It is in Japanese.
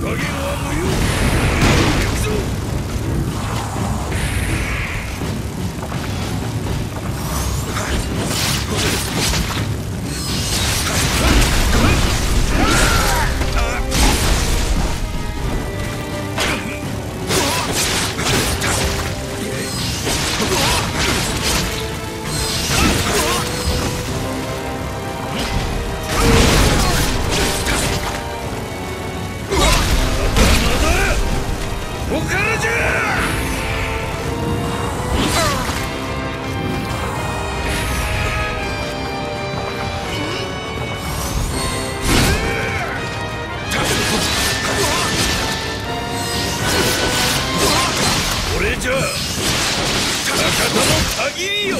鍵は無用。じゃこれじゃあ高の限りよ。